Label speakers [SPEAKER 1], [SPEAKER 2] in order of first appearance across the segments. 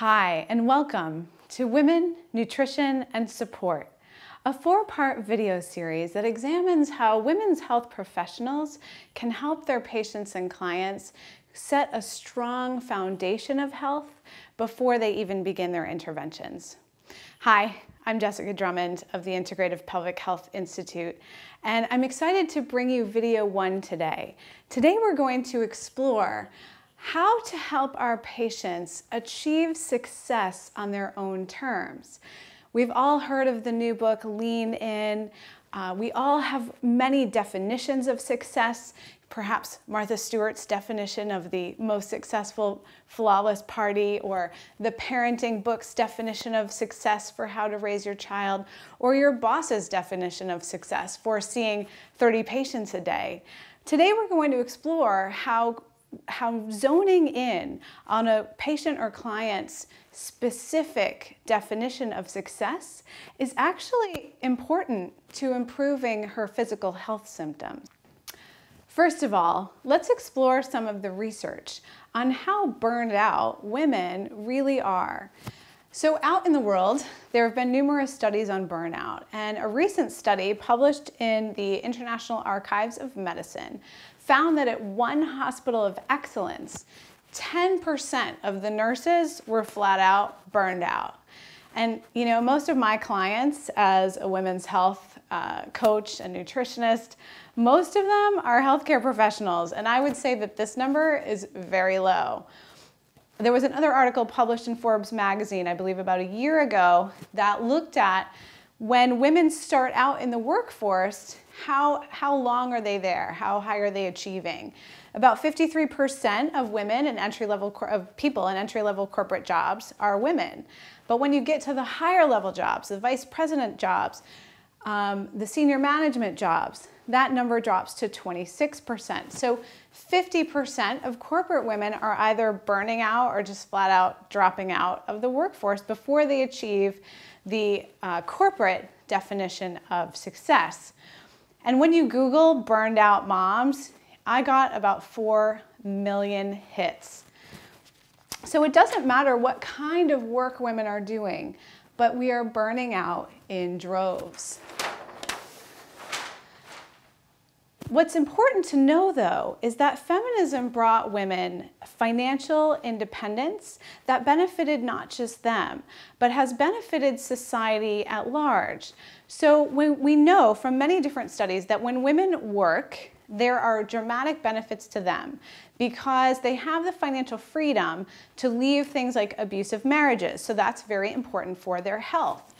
[SPEAKER 1] Hi, and welcome to Women, Nutrition, and Support, a four-part video series that examines how women's health professionals can help their patients and clients set a strong foundation of health before they even begin their interventions. Hi, I'm Jessica Drummond of the Integrative Pelvic Health Institute, and I'm excited to bring you video one today. Today we're going to explore how to help our patients achieve success on their own terms. We've all heard of the new book, Lean In. Uh, we all have many definitions of success, perhaps Martha Stewart's definition of the most successful flawless party, or the parenting book's definition of success for how to raise your child, or your boss's definition of success for seeing 30 patients a day. Today we're going to explore how how zoning in on a patient or client's specific definition of success is actually important to improving her physical health symptoms. First of all, let's explore some of the research on how burned out women really are. So out in the world, there have been numerous studies on burnout, and a recent study published in the International Archives of Medicine found that at one hospital of excellence, 10% of the nurses were flat out burned out. And you know, most of my clients as a women's health uh, coach and nutritionist, most of them are healthcare professionals. And I would say that this number is very low. There was another article published in Forbes magazine, I believe about a year ago, that looked at when women start out in the workforce, how, how long are they there? How high are they achieving? About 53% of women and entry level of people in entry level corporate jobs are women. But when you get to the higher level jobs, the vice president jobs, um, the senior management jobs, that number drops to 26%. So 50% of corporate women are either burning out or just flat out dropping out of the workforce before they achieve the uh, corporate definition of success. And when you Google burned out moms, I got about 4 million hits. So it doesn't matter what kind of work women are doing, but we are burning out in droves. What's important to know though is that feminism brought women financial independence that benefited not just them, but has benefited society at large. So we know from many different studies that when women work, there are dramatic benefits to them because they have the financial freedom to leave things like abusive marriages. So that's very important for their health.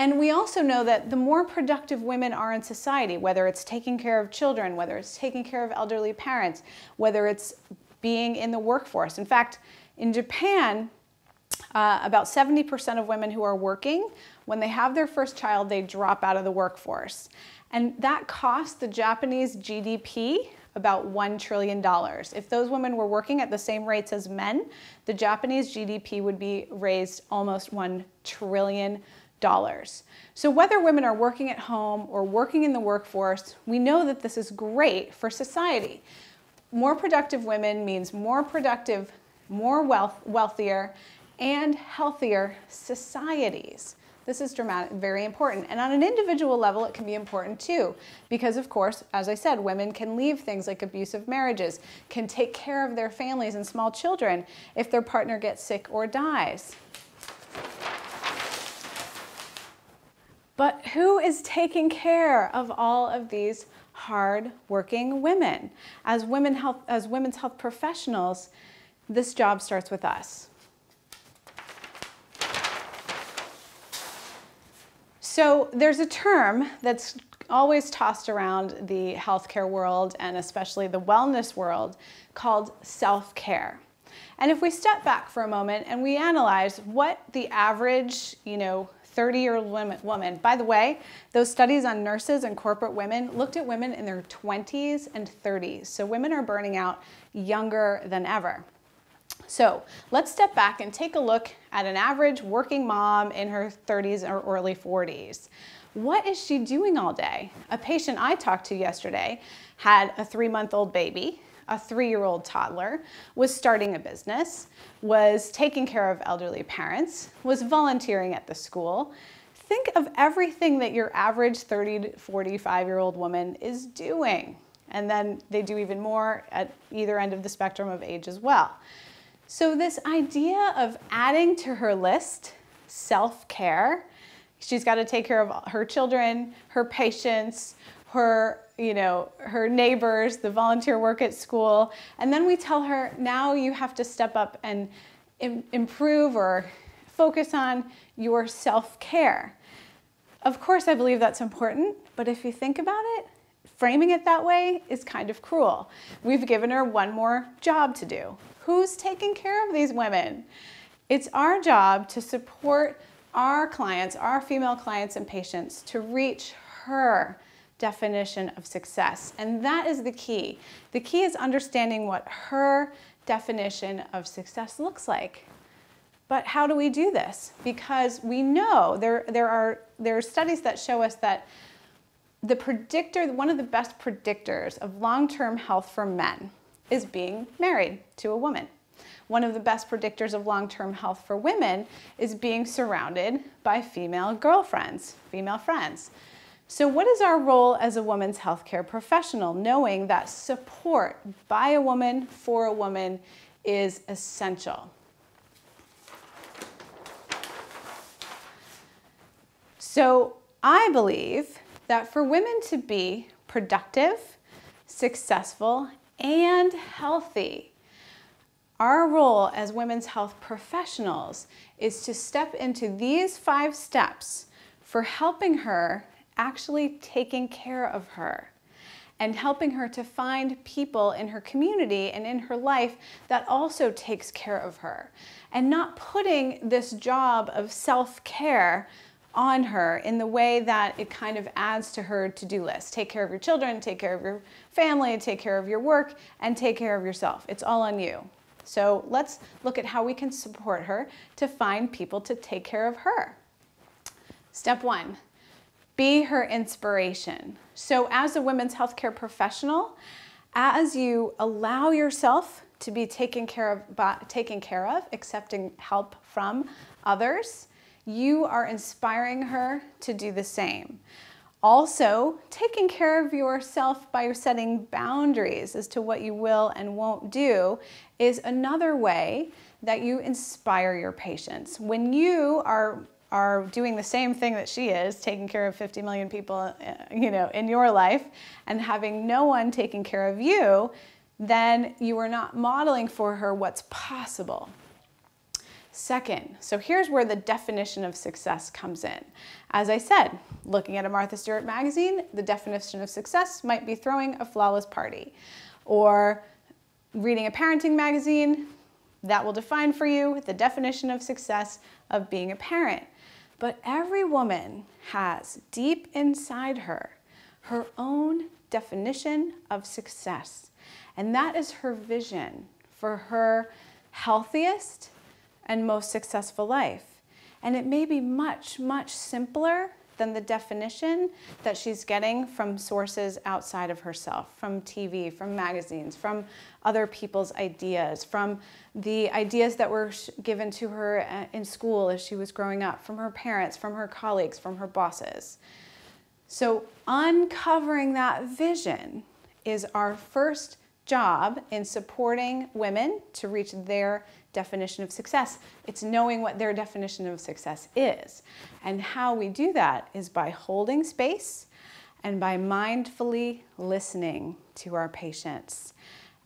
[SPEAKER 1] And we also know that the more productive women are in society, whether it's taking care of children, whether it's taking care of elderly parents, whether it's being in the workforce. In fact, in Japan, uh, about 70% of women who are working, when they have their first child, they drop out of the workforce. And that costs the Japanese GDP about $1 trillion. If those women were working at the same rates as men, the Japanese GDP would be raised almost $1 trillion. So whether women are working at home or working in the workforce, we know that this is great for society. More productive women means more productive, more wealth, wealthier, and healthier societies. This is dramatic, very important. And on an individual level, it can be important too, because of course, as I said, women can leave things like abusive marriages, can take care of their families and small children if their partner gets sick or dies. But who is taking care of all of these hard-working women? As, women health, as women's health professionals, this job starts with us. So there's a term that's always tossed around the healthcare world and especially the wellness world called self-care. And if we step back for a moment and we analyze what the average, you know, 30-year-old woman. By the way, those studies on nurses and corporate women looked at women in their 20s and 30s. So women are burning out younger than ever. So let's step back and take a look at an average working mom in her 30s or early 40s. What is she doing all day? A patient I talked to yesterday had a three-month-old baby a three-year-old toddler, was starting a business, was taking care of elderly parents, was volunteering at the school. Think of everything that your average 30 to 45 year old woman is doing. And then they do even more at either end of the spectrum of age as well. So this idea of adding to her list self-care, she's got to take care of her children, her patients, her, you know, her neighbors, the volunteer work at school, and then we tell her now you have to step up and Im improve or focus on your self-care. Of course, I believe that's important, but if you think about it, framing it that way is kind of cruel. We've given her one more job to do. Who's taking care of these women? It's our job to support our clients, our female clients and patients to reach her definition of success. And that is the key. The key is understanding what her definition of success looks like. But how do we do this? Because we know there, there, are, there are studies that show us that the predictor, one of the best predictors of long-term health for men is being married to a woman. One of the best predictors of long-term health for women is being surrounded by female girlfriends, female friends. So what is our role as a woman's healthcare professional, knowing that support by a woman for a woman is essential? So I believe that for women to be productive, successful, and healthy, our role as women's health professionals is to step into these five steps for helping her actually taking care of her and helping her to find people in her community and in her life that also takes care of her and not putting this job of self-care on her in the way that it kind of adds to her to-do list. Take care of your children, take care of your family, take care of your work, and take care of yourself. It's all on you. So let's look at how we can support her to find people to take care of her. Step one, be her inspiration. So as a women's healthcare professional, as you allow yourself to be taken care of, by, taken care of, accepting help from others, you are inspiring her to do the same. Also, taking care of yourself by setting boundaries as to what you will and won't do is another way that you inspire your patients. When you are are doing the same thing that she is, taking care of 50 million people, uh, you know, in your life and having no one taking care of you, then you are not modeling for her what's possible. Second, so here's where the definition of success comes in. As I said, looking at a Martha Stewart magazine, the definition of success might be throwing a flawless party. Or reading a parenting magazine, that will define for you the definition of success of being a parent. But every woman has deep inside her her own definition of success. And that is her vision for her healthiest and most successful life. And it may be much, much simpler than the definition that she's getting from sources outside of herself, from TV, from magazines, from other people's ideas, from the ideas that were given to her uh, in school as she was growing up, from her parents, from her colleagues, from her bosses. So uncovering that vision is our first job in supporting women to reach their definition of success. It's knowing what their definition of success is. And how we do that is by holding space and by mindfully listening to our patients.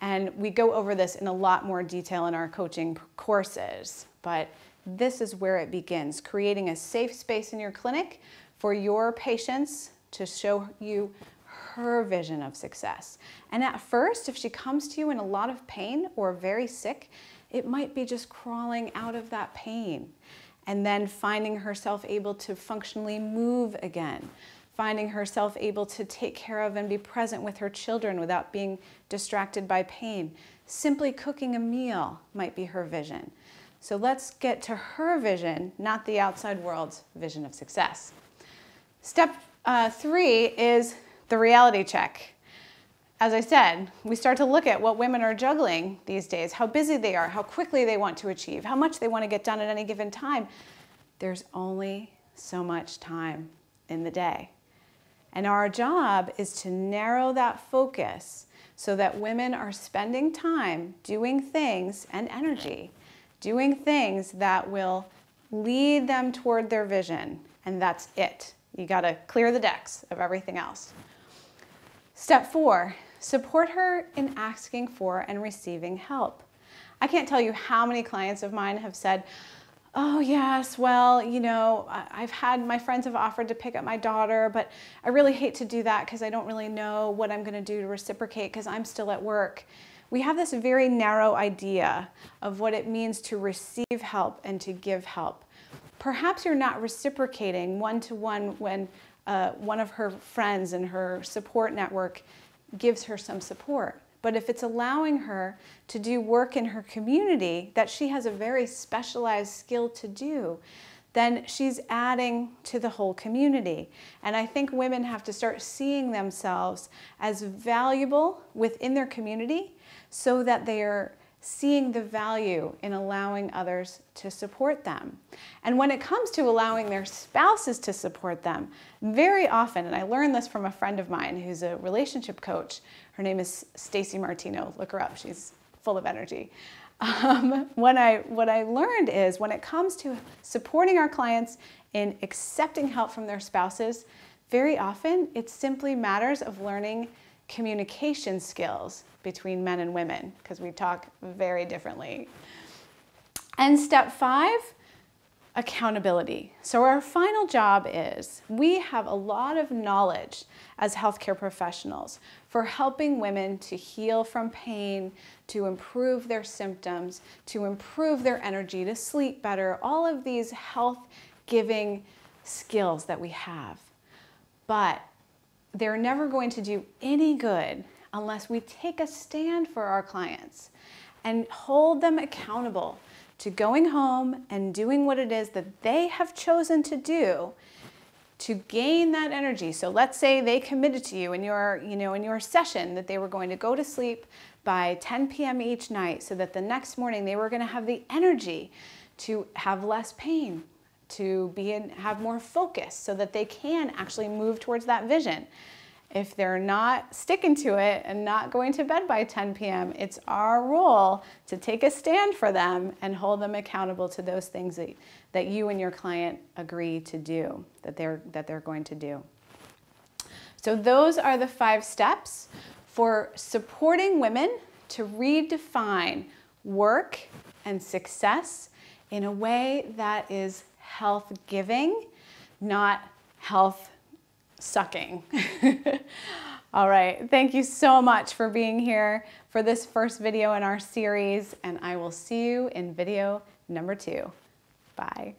[SPEAKER 1] And we go over this in a lot more detail in our coaching courses, but this is where it begins, creating a safe space in your clinic for your patients to show you her vision of success. And at first, if she comes to you in a lot of pain or very sick, it might be just crawling out of that pain and then finding herself able to functionally move again, finding herself able to take care of and be present with her children without being distracted by pain. Simply cooking a meal might be her vision. So let's get to her vision, not the outside world's vision of success. Step uh, three is the reality check. As I said, we start to look at what women are juggling these days, how busy they are, how quickly they want to achieve, how much they want to get done at any given time. There's only so much time in the day. And our job is to narrow that focus so that women are spending time doing things and energy, doing things that will lead them toward their vision. And that's it. You got to clear the decks of everything else. Step four, support her in asking for and receiving help. I can't tell you how many clients of mine have said, oh yes, well, you know, I've had, my friends have offered to pick up my daughter, but I really hate to do that because I don't really know what I'm gonna do to reciprocate because I'm still at work. We have this very narrow idea of what it means to receive help and to give help. Perhaps you're not reciprocating one-to-one -one when uh, one of her friends in her support network gives her some support. But if it's allowing her to do work in her community that she has a very specialized skill to do, then she's adding to the whole community. And I think women have to start seeing themselves as valuable within their community so that they are seeing the value in allowing others to support them. And when it comes to allowing their spouses to support them, very often, and I learned this from a friend of mine who's a relationship coach, her name is Stacy Martino, look her up, she's full of energy. Um, when I, what I learned is when it comes to supporting our clients in accepting help from their spouses, very often it simply matters of learning communication skills between men and women because we talk very differently. And step five, accountability. So our final job is we have a lot of knowledge as healthcare professionals for helping women to heal from pain, to improve their symptoms, to improve their energy, to sleep better, all of these health giving skills that we have. But they're never going to do any good unless we take a stand for our clients and hold them accountable to going home and doing what it is that they have chosen to do to gain that energy. So let's say they committed to you in your, you know, in your session that they were going to go to sleep by 10 p.m. each night so that the next morning they were going to have the energy to have less pain, to be in, have more focus so that they can actually move towards that vision if they're not sticking to it and not going to bed by 10 p.m., it's our role to take a stand for them and hold them accountable to those things that, that you and your client agree to do, that they're, that they're going to do. So those are the five steps for supporting women to redefine work and success in a way that is health giving, not health sucking. All right, thank you so much for being here for this first video in our series, and I will see you in video number two. Bye.